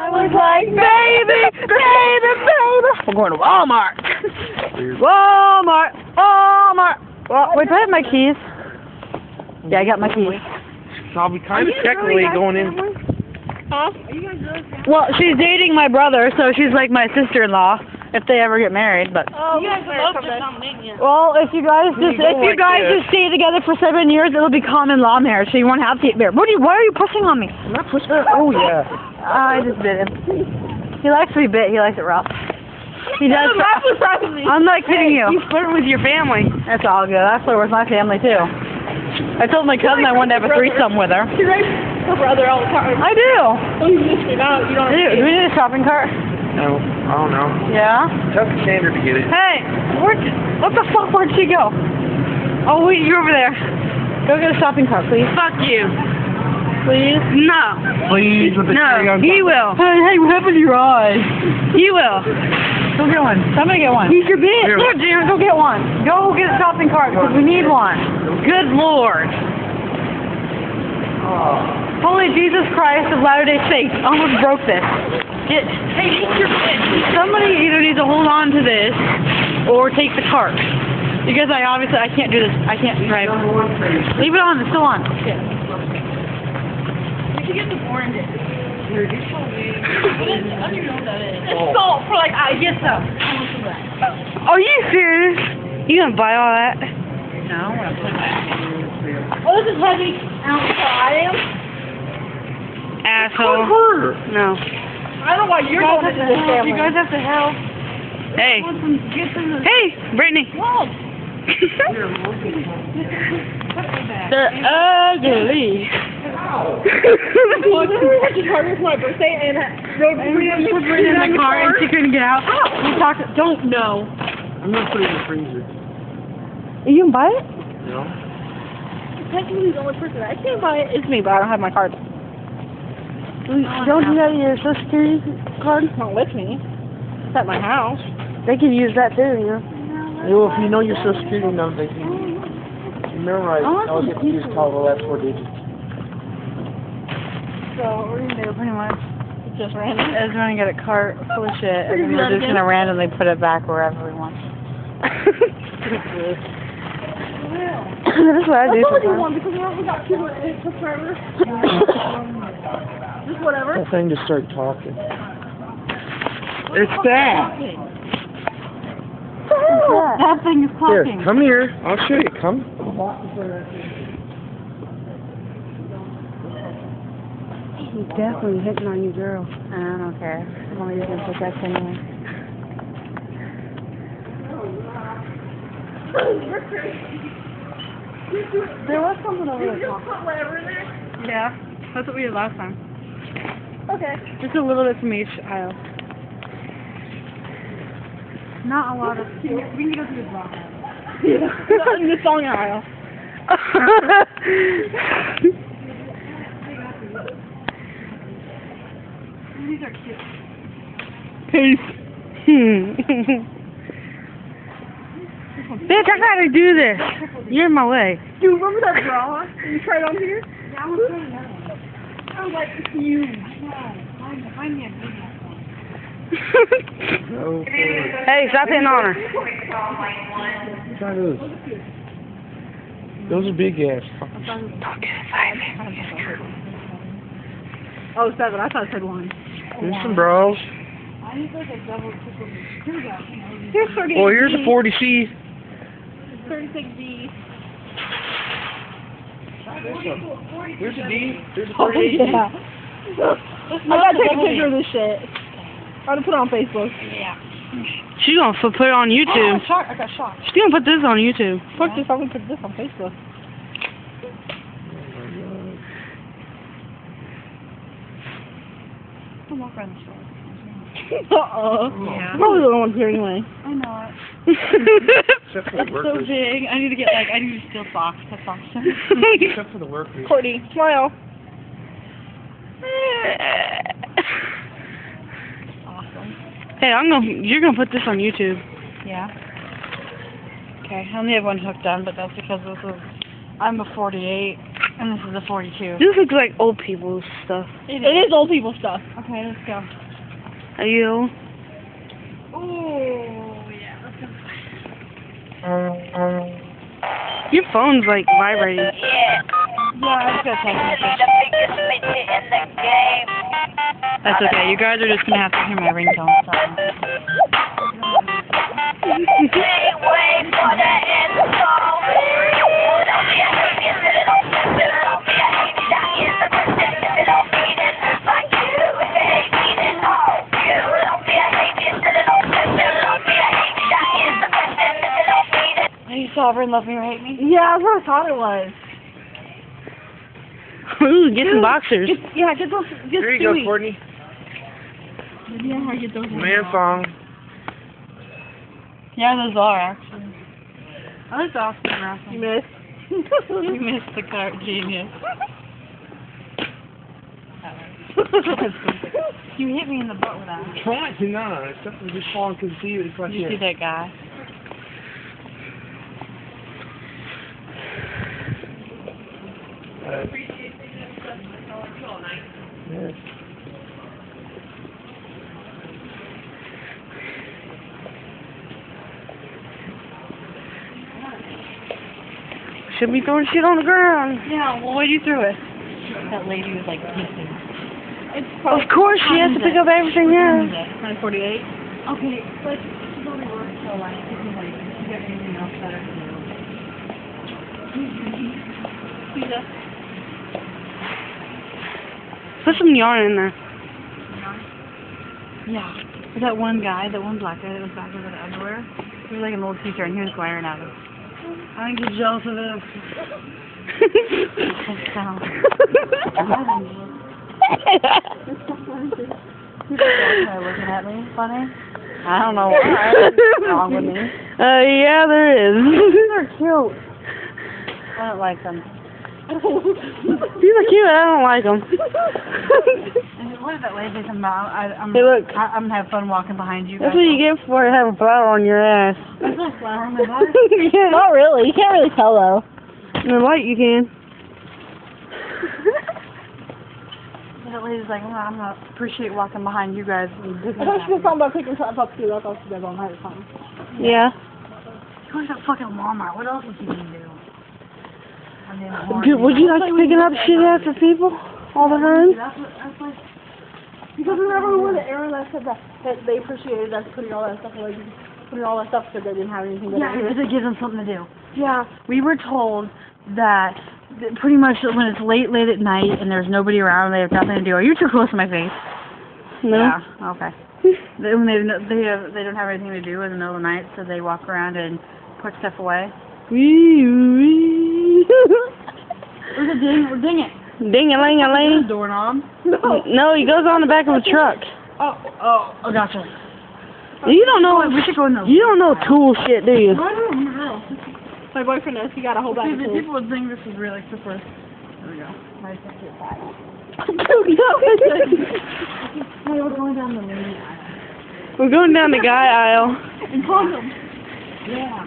I was like, baby, baby, baby. We're going to Walmart. Walmart, Walmart. Well, wait, do I have my keys? Yeah, I got my keys. So I'll be kind of technically going in. Huh? Are you guys good? Well, she's dating my brother, so she's like my sister-in-law if they ever get married. But Oh, you guys love to something. well, if you guys just go if you like guys this. just stay together for seven years, it'll be common law marriage. So you won't have to get married. What are you? Why are you pushing on me? I'm not pushing. Oh yeah. I just bit him. He likes to be bit. He likes it rough. He does. I'm not kidding you. He's flirting with your family. That's all good. I flirt with my family too. I told my cousin I wanted to have a threesome with her. She writes her brother all the time. I do. Oh, you missed it out. You don't I do. Do we need a shopping cart? No, I don't know. Yeah. Tell Cassandra to get it. Hey, where? What the fuck? Where'd she go? Oh wait, you're over there. Go get a shopping cart, please. Fuck you. Please. No. Please with the cherry No. on He will. Hey, hey, what happened to your eyes? He will. Go get one. Somebody get one. He's your bitch. Here. Here, Jim, go get one. Go get a shopping cart because we need one. Good lord. Oh. Holy Jesus Christ of Latter-day Saints, I almost broke this. Get, hey, he's your bitch. Somebody either needs to hold on to this or take the cart. Because I obviously, I can't do this. I can't drive. Leave it on. It's still on. You should get the orange. What is it? I don't know what that is. It's salt for like I guess so. Are you serious? You gonna buy all that? No, I want to put that. Oh, this is heavy. I am. Asshole. Her. No. I don't know why you're going into this family. You guys have to help. Hey. Get some. Hey, Brittany. Whoa. They're ugly. Well, this is actually harder for my birthday, and rode And she put Brittany in the car and she couldn't get out. Oh. We talked. Don't know. I'm gonna put it in the freezer. You can buy it? No. Technically, the only person I can't buy it is me, but I don't have my card. Oh, don't you have your social security card? It's not with me. It's at my house. They can use that too, you know. Yeah, well, if you know your social security number, they can. Oh, you memorize. I want All you some to do is call the last four digits. So what we're gonna do pretty much It's just random. is we're gonna get a cart full of shit and then we're just gonna randomly put it back wherever we want. That's what I do That's all I do sometimes. one because we only got two more minutes for forever. Just whatever. That thing just started talking. It's that. That thing is talking. Here, come here. I'll show you. Come. He's definitely hitting on you, girl. I don't care. I'm only gonna put that anyway. There was something over You the just put whatever in there. Yeah, that's what we did last time. Okay. Just a little bit from each aisle. Not a lot of. We can go through the block. Yeah. In the song aisle. These are cute. Peace. Bitch, I gotta do this. You're in my way. Do you remember that bra you tried on here? Yeah, I was wearing that one. I was like, it's you. No. Hey, stop hitting on her. Those. Those are big ass. Don't get excited. Oh, seven. I thought it said one. Here's some bras. Here's 38 Well, here's a 40C. 36D. Here's a D. Here's a Oh, 38D. yeah. I gotta take a picture of this shit. I'm gonna put it on Facebook. Yeah. She's gonna put it on Oh, YouTube. I, I got shot. She's gonna put this on YouTube. Fuck this, I'm gonna put this on Facebook. I'm walking around the store. Uh-oh. Yeah. I'm probably the only one here anyway. I know it. Except for That's the so big. I need to get like I need to steal socks. That's awesome. Except for the workers. Courtney, smile. awesome. Hey, I'm gonna, you're gonna put this on YouTube. Yeah. Okay, I only have one hook done, but that's because this is I'm a 48 And this is a 42. This looks like old people's stuff. It is old people stuff. Okay, let's go. Are you? Oh, yeah. Let's go. Your phone's like vibrating. Yeah, let's go take a That's okay. You guys are just gonna have to hear my ringtone. Sorry. Are you sovereign, love me or hate me? Yeah, that's what I thought it was. Ooh, get some boxers. Get, yeah, get those. Get There you go, Stewie. Courtney. Yeah, I get those. Man song. Yeah, those are actually. I like the Austin You missed. You missed the cart, genius. you hit me in the butt with that. I'm Trying to, no, no, it's just falling because see it's right you see that guy? Uh, yes. Should be throwing shit on the ground. Yeah, well, why'd you throw it? That lady was like pissing. It's Of course, she has to pick up everything else. 948. Okay, but she's only worked so like, she's like, she got anything else better to do. Pizza. Put some yarn in there. Yeah. There's that one guy, that one black guy that was back there with the underwear. He was like an old teacher and he was glaring at us. I think he's jealous of him. looking at me funny. I don't know why. Wrong with me? Uh, yeah, there is. They're cute. I don't like them. These are cute. I don't like them. What is that lady say something about? I, I'm, Hey, look. I, I'm gonna have fun walking behind you. That's guys. what you get for having flour on your ass. There's no flower on my butt. yeah, Not really. You can't really tell though. in the light you can. That lady's like, well, I'm gonna appreciate walking behind you guys. I thought she was talking about picking something up too. That's all she does all night or something. Yeah. He was at fucking Walmart. What else was he gonna do? Dude, would you like picking up shit after people all the time? That's like, Because remember when the Aaron that said that, that they appreciated us putting all that stuff away, putting all that stuff so they didn't have anything to yeah, do. because it gives them something to do. Yeah. We were told that that pretty much when it's late, late at night and there's nobody around, they have nothing to do. Are you too close to my face? No. Yeah. Okay. They, when they they have, they don't have anything to do in the middle of the night, so they walk around and put stuff away. Wee, wee. Where's the ding? Ding it. Ding a ling a ling. Doorknob. No. No, he goes on the back of a truck. Oh. Oh, oh, gotcha. You don't know. Oh, we should go in the. You don't know tool shit, do you? I don't know. My boyfriend knows he got a whole bag See, of the tools. people would think this is really super. There we go. Nice and cute bag. Dude, no. Hey, we're going down the main aisle. We're going down the guy aisle. and condoms. Yeah.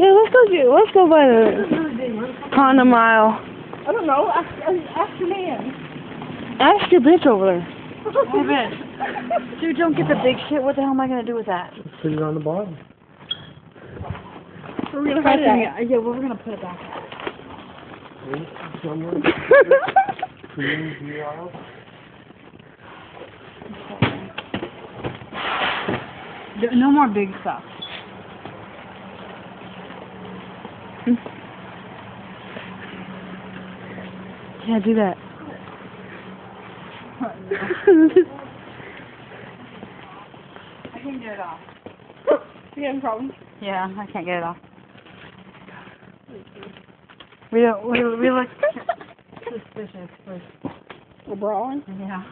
Yeah, let's go get. Let's go by the It's really big. Where the fuck? condom aisle. I don't know. Ask, ask, ask your man. Ask your bitch over there. Hey, bitch. Dude, don't get the big shit. What the hell am I gonna do with that? Put it on the bottom. We're gonna find it. Yeah, yeah, well, we're gonna put it back. Somewhere. Clean the aisle. There- No more big stuff. Hmm. Yeah, do that. I can't get it off. You having problems? Yeah, I can't get it off. We don't. We we look suspicious. We're brawling. yeah.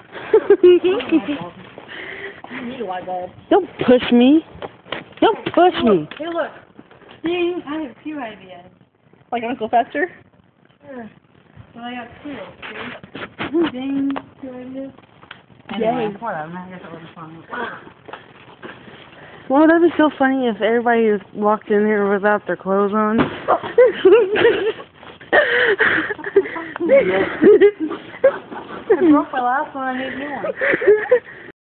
You need a light bulb. Don't push me. Don't push me. Hey, look. Ding! I have two ideas. Like Uncle Fester? Sure. Well, I got two. See? Ding! Two ideas. Anyway, Yay. whatever. I guess it wasn't. Well, that'd be so funny if everybody walked in here without their clothes on. I broke my last one. I need new one.